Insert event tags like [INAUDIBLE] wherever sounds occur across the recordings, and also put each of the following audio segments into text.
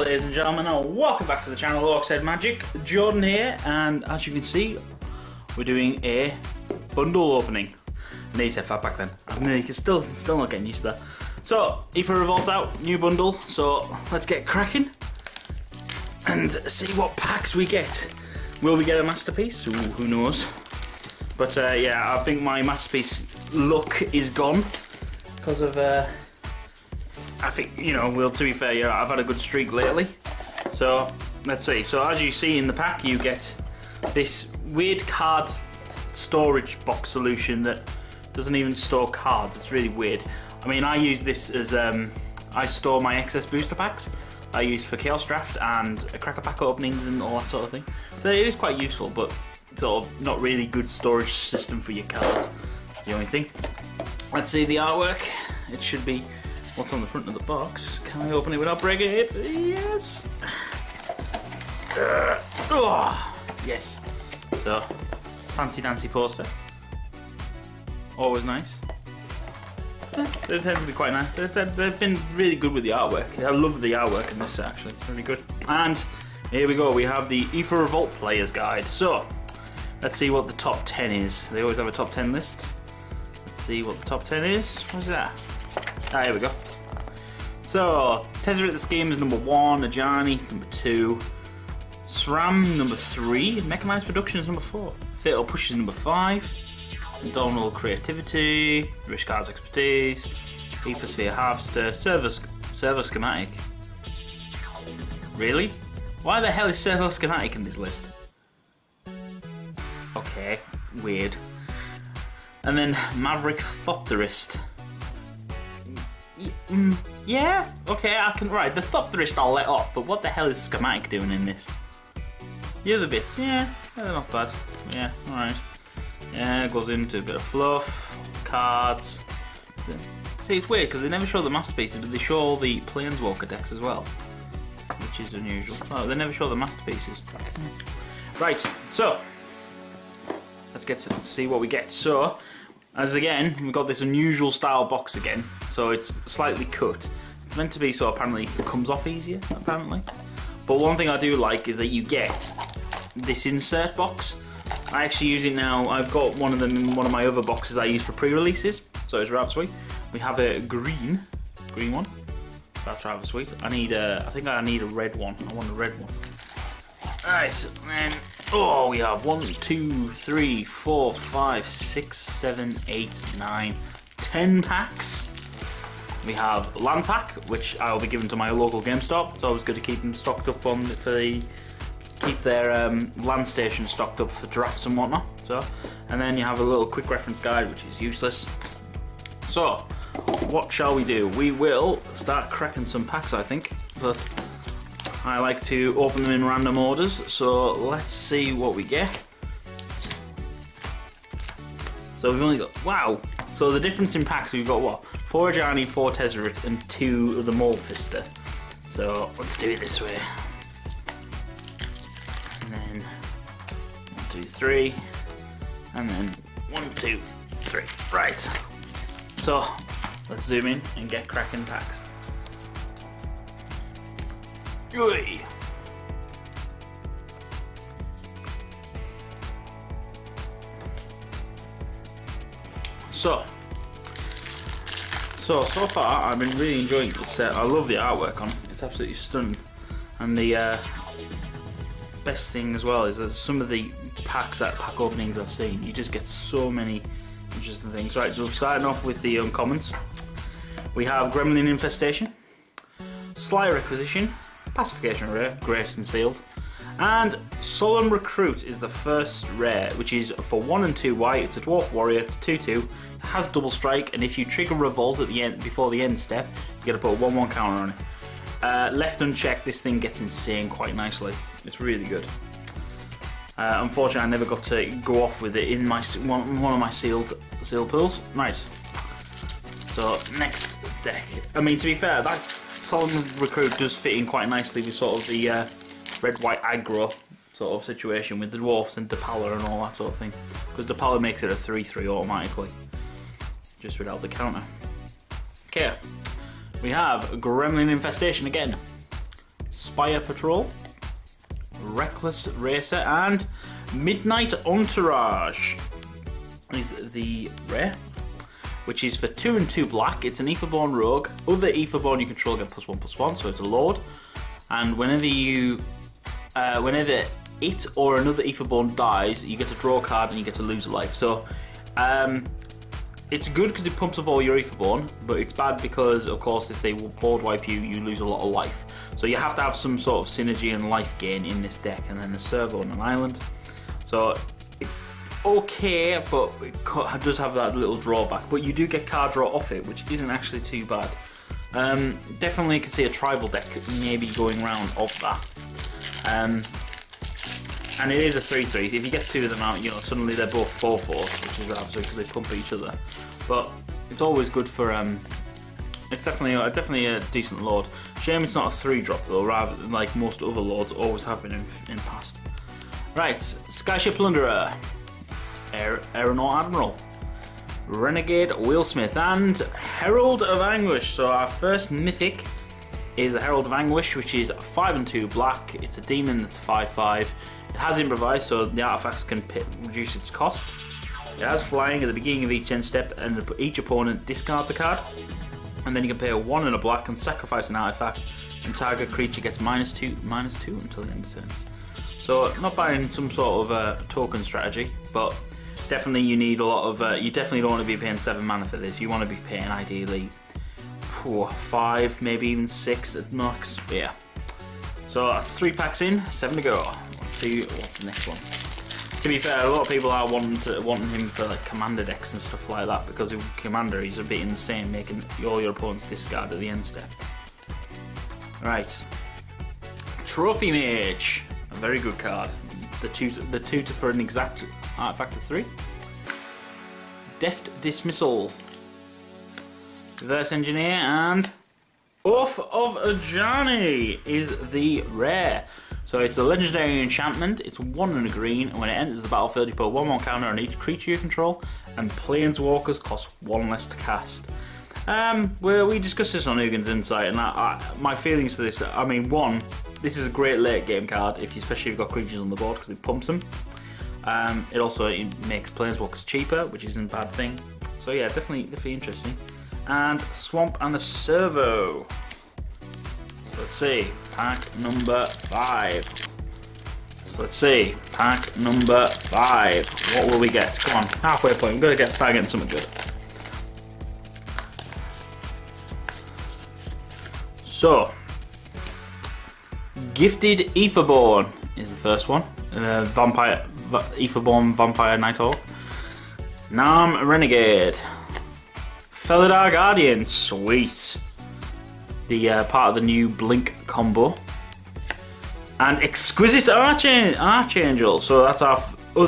ladies and gentlemen, and welcome back to the channel Orcshead Magic. Jordan here, and as you can see, we're doing a bundle opening. Need to back then. I'm still still not getting used to that. So, Aether Revolt out, new bundle. So let's get cracking and see what packs we get. Will we get a masterpiece? Ooh, who knows? But uh, yeah, I think my masterpiece look is gone because of. Uh, I think, you know, well, to be fair, yeah, I've had a good streak lately. So, let's see. So, as you see in the pack, you get this weird card storage box solution that doesn't even store cards. It's really weird. I mean, I use this as, um, I store my excess booster packs. I use for Chaos Draft and Cracker Pack openings and all that sort of thing. So it is quite useful, but sort of not really good storage system for your cards. The only thing. Let's see the artwork. It should be what's on the front of the box. Can I open it without breaking it? Yes. Uh, oh, yes. So, fancy dancy poster. Always nice. They tend to be quite nice. They've, been really good with the artwork. I love the artwork in this actually. It's Really good. And here we go. We have the Aether Revolt Player's Guide. So, let's see what the top 10 is. They always have a top 10 list. Let's see what the top 10 is. What's that? Ah, here we go. So, Tezzeret the Schemer is number one, Ajani number two, Sram number three, Mechanized Production is number four, Fatal Push is number five, Donald Creativity, Rishkar's Expertise, Aethersphere Harvester, Servo, Servo Schematic. Really? Why the hell is Servo Schematic in this list? Okay, weird. And then Maverick Thopterist. Mm, yeah, okay, I can. Right, the Thopterist I'll let off, but what the hell is Schematic doing in this? The other bits, yeah, they're not bad. Yeah, alright. Yeah, it goes into a bit of fluff, cards. See, it's weird because they never show the masterpieces, but they show all the Planeswalker decks as well, which is unusual. Oh, they never show the masterpieces. Right, so let's get to see what we get. So as again, we've got this unusual style box again, so it's slightly cut. It's meant to be so apparently it comes off easier, apparently. But one thing I do like is that you get this insert box. I actually use it now, I've got one of them in one of my other boxes I use for pre-releases, so it's rather sweet. We have a green, green one, so that's rather sweet. I need a, I think I need a red one, I want a red one. Alright, and then Oh, we have one, two, three, four, five, six, seven, eight, nine, ten packs. We have Land Pack, which I will be giving to my local GameStop. It's always good to keep them stocked up on for the keep their um, land station stocked up for drafts and whatnot. So, and then you have a little quick reference guide, which is useless. So, what shall we do? We will start cracking some packs, I think. But I like to open them in random orders, so let's see what we get. So we've only got, wow! So the difference in packs, we've got what? Four Ajani, four Tezzeret, and two of the Maulfister. So let's do it this way. And then one, two, three, and then one, two, three. Right. So let's zoom in and get cracking packs. So, so so far I've been really enjoying this set. I love the artwork on it. It's absolutely stunning. And the uh, best thing as well is that some of the packs that pack openings I've seen, you just get so many interesting things. Right, so starting off with the uncommons. We have Gremlin Infestation, Sly Requisition, Pacification Array, great and sealed. And Solemn Recruit is the first rare, which is for 1 and 2 white, it's a Dwarf Warrior, it's 2 2, has double strike, and if you trigger Revolt at the end before the end step, you get to put a 1 1 counter on it. Uh, left unchecked, this thing gets insane quite nicely. It's really good. Uh, unfortunately, I never got to go off with it in my one, one of my sealed sealed pools. Right. So next deck. I mean, to be fair, that Solemn Recruit does fit in quite nicely with sort of the uh, red-white aggro sort of situation with the dwarfs and Depala and all that sort of thing. Because Depala makes it a 3-3 automatically, just without the counter. Okay, we have Gremlin Infestation again. Fire Patrol, Reckless Racer, and Midnight Entourage is the rare, which is for 2 and 2 black. It's an Aetherborn Rogue. Other Aetherborn you control get plus 1 plus 1, so it's a Lord. And whenever you. Uh, whenever it or another Aetherborn dies, you get to draw a card and you get to lose a life. So. Um, it's good because it pumps up all your Aetherborn, but it's bad because, of course, if they board wipe you, you lose a lot of life. So you have to have some sort of synergy and life gain in this deck, and then a servo on an island. So okay, but it does have that little drawback. But you do get card draw off it, which isn't actually too bad. Um, definitely you could see a tribal deck maybe going round of that. Um, and it is a 3-3. If you get two of them out, you know, suddenly they're both 4-4, which is absolutely because they pump each other. But it's always good for... Um, it's definitely a, definitely a decent lord. Shame it's not a 3-drop though, rather than like most other lords always have been in, in past. Right, Skyship Plunderer, Aer Aeronaut Admiral, Renegade Wheelsmith, and Herald of Anguish. So our first mythic is the Herald of Anguish, which is 5 and 2 black. It's a demon that's 5 5. It has improvised, so the artifacts can reduce its cost. It has flying at the beginning of each end step, and each opponent discards a card. And then you can pay a 1 and a black and sacrifice an artifact, and target creature gets minus 2, minus 2 until the end of turn. So, not buying some sort of uh, token strategy, but definitely you need a lot of. Uh, you definitely don't want to be paying 7 mana for this, you want to be paying ideally four, 5, maybe even 6 at max. Yeah. So that's 3 packs in, 7 to go. Let's see what's the next one. To be fair, a lot of people are wanting to, wanting him for like commander decks and stuff like that because with commander he's a bit insane, making all your opponents discard at the end step. Right, Trophy Mage, a very good card. The two, the tutor for an exact artifact of three. Deft Dismissal, Reverse Engineer, and Oath of Ajani is the rare. So it's a legendary enchantment, it's one and a green, and when it enters the battlefield you put one more counter on each creature you control, and planeswalkers cost one less to cast. Um, well, we discussed this on Ugin's Insight, and I, I, my feelings to this, I mean, one, this is a great late game card, if you, especially if you've got creatures on the board, because it pumps them. Um, it also makes planeswalkers cheaper, which isn't a bad thing. So yeah, definitely, definitely interesting. And Swamp and the Servo. So let's see, pack number five. So let's see, pack number five. What will we get? Come on, halfway point. We're gonna get start getting something good. So, Gifted Aetherborn is the first one. Uh, vampire, Aetherborn Vampire Nighthawk. Nam Renegade. Felidar Guardian, sweet the uh, part of the new Blink combo. And Exquisite Archang Archangel, so that's our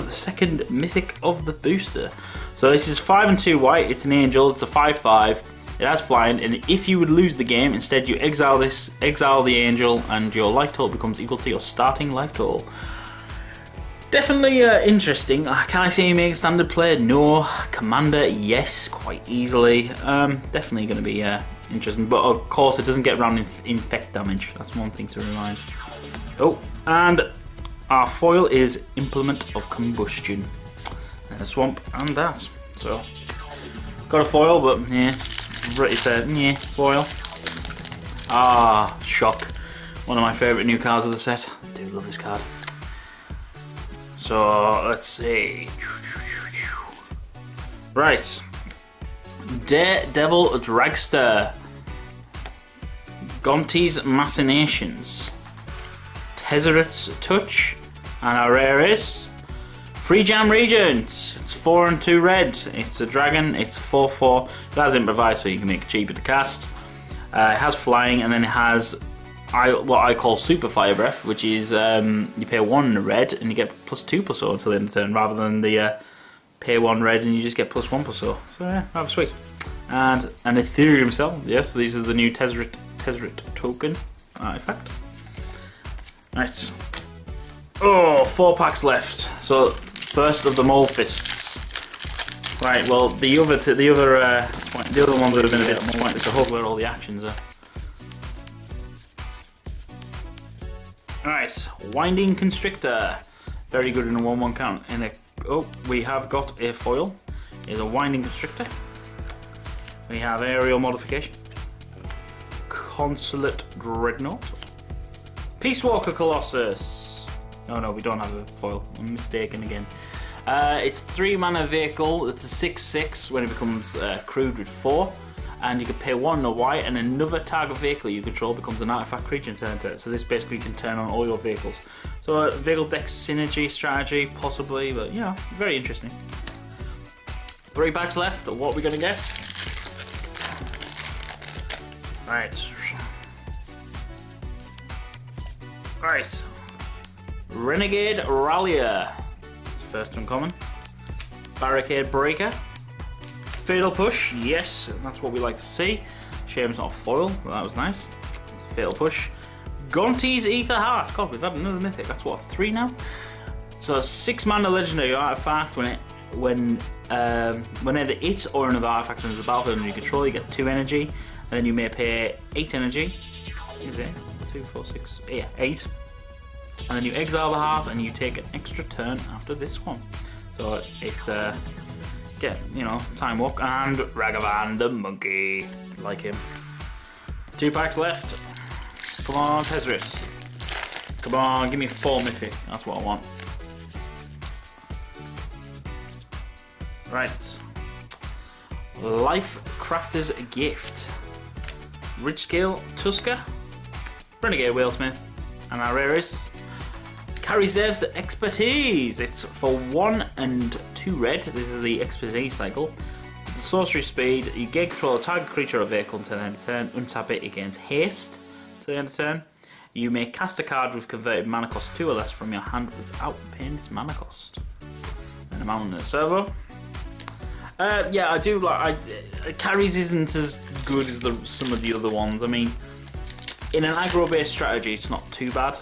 second mythic of the booster. So this is 5 and 2 white, it's an angel, it's a 5-5, it has flying, and if you would lose the game, instead you exile this, exile the angel, and your life total becomes equal to your starting life total. Definitely uh, interesting. Uh, can I say he makes standard play? No. Commander, yes, quite easily. Um, definitely going to be uh, interesting. But of course, it doesn't get around in infect damage. That's one thing to remind. Oh, and our foil is Implement of Combustion. a swamp and that. So, got a foil, but yeah, pretty said, yeah, foil. Ah, shock. One of my favourite new cards of the set. I do love this card. So let's see. Right. Daredevil Dragster. Gonti's Machinations. Tezzeret's Touch. And our rare is Freejam Regent. It's 4 and 2 red. It's a dragon. It's 4 4. It has improvised, so you can make it cheaper to cast. Uh, it has flying and then it has I what I call super fire breath, which is um, you pay one red and you get plus two plus zero until the end of the turn, rather than the uh, pay one red and you just get plus one plus zero. So yeah, was sweet. And an Etherium cell, yes, these are the new Tezzeret Tezzeret token artifact. Right. Oh, four packs left. So first of the Molfists. Right. Well, the other the other uh, the other ones would have been a bit more pointless. So hopefully all the actions are. Alright, Winding Constrictor. Very good in a 1-1 count. And a, oh, we have got a foil. Is a Winding Constrictor. We have Aerial Modification. Consulate Dreadnought. Peacewalker Colossus. Oh no, we don't have a foil. I'm mistaken again. Uh, it's three mana vehicle. It's a six six when it becomes uh, crewed with four, and you can pay one in a white, and another target vehicle you control becomes an artifact creature and turn to it. So this basically can turn on all your vehicles. So uh, vehicle deck synergy strategy possibly, but you know, very interesting. Three packs left. What are we gonna get? Right. Right. Renegade Rallier. It's first uncommon. Barricade Breaker. Fatal Push, yes, that's what we like to see. Shame it's not a foil, but that was nice. It's a Fatal Push. Gonti's Aether Heart. God, we've had another mythic. That's what, three now? So six mana legendary artifact when it when um, whenever it or another artifact enters the battlefield under your control, you get two energy, and then you may pay eight energy. Is it two, four, six? Yeah, eight. And then you exile the heart, and you take an extra turn after this one. So it's uh, get you know time walk and Ragavan the monkey, like him. Two packs left. Come on, Tezris. Come on, give me four mythic. That's what I want. Right. Life Crafter's Gift. Ridgescale Tusker. Renegade Wheelsmith. And our rarest. The expertise. It's for one and two red. This is the expertise cycle. Sorcery speed. You gain control of target creature or vehicle until the end of turn. Untap it against haste to the end of turn. You may cast a card with converted mana cost 2 or less from your hand without paying its mana cost. And I'm on the servo. Uh, yeah, I do like. I, uh, carries isn't as good as the, some of the other ones. I mean, in an aggro-based strategy, it's not too bad,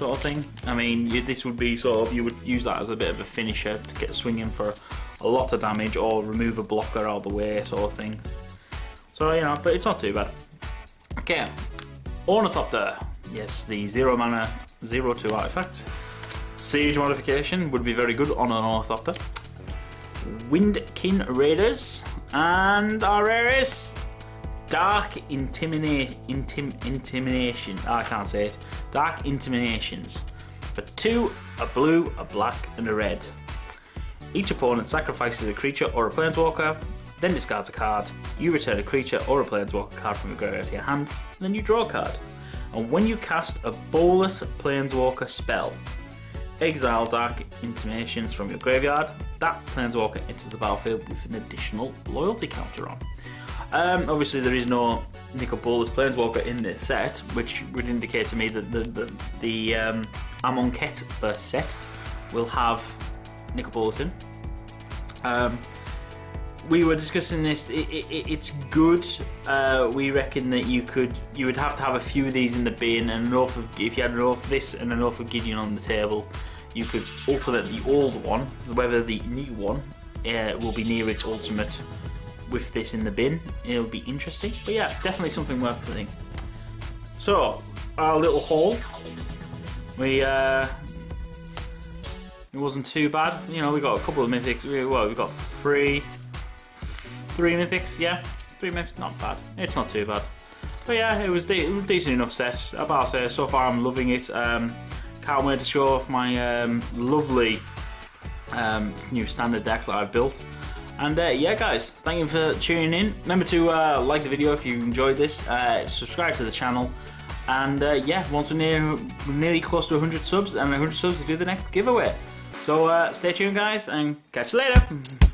sort of thing. I mean, you, this would be sort of you would use that as a bit of a finisher to get swinging for a lot of damage or remove a blocker of the way, sort of thing. So you know, but it's not too bad. Okay, Ornithopter. Yes, the zero mana, zero two artifact. Siege modification would be very good on an Ornithopter. Windkin Raiders, and our rarest, Dark Intimina Intim Intimidation. Oh, ah, I can't say it. Dark Intimidations. For two, a blue, a black, and a red. Each opponent sacrifices a creature or a planeswalker, then discards a card. You return a creature or a planeswalker card from your graveyard to your hand, and then you draw a card. And when you cast a Bolas Planeswalker spell, exile Dark Intimations from your graveyard, that Planeswalker enters the battlefield with an additional loyalty counter on. Um, obviously, there is no Nicol Bolas Planeswalker in this set, which would indicate to me that the the, the um, Amonkhet first set will have Nicol Bolas in. Um, we were discussing this. It, it, it's good. Uh, we reckon that you could, you would have to have a few of these in the bin, and enough of if you had enough of this and enough of Gideon on the table, you could alternate the old one, whether the new one uh, will be near its ultimate with this in the bin. It'll be interesting. But yeah, definitely something worth thinking. So, our little haul. We, uh, it wasn't too bad. You know, we got a couple of mythics. We, well, we got three, three mythics. Yeah, three mythics. Not bad. It's not too bad. But yeah, it was, de- it was decent enough set. About say, so far I'm loving it. Um, can't wait to show off my um, lovely um, new standard deck that I've built. And uh, yeah, guys, thank you for tuning in. Remember to uh, like the video if you enjoyed this, uh, subscribe to the channel, and uh, yeah, once we're, near, nearly close to 100 subs, and 100 subs to do the next giveaway. So uh, stay tuned, guys, and catch you later. [LAUGHS]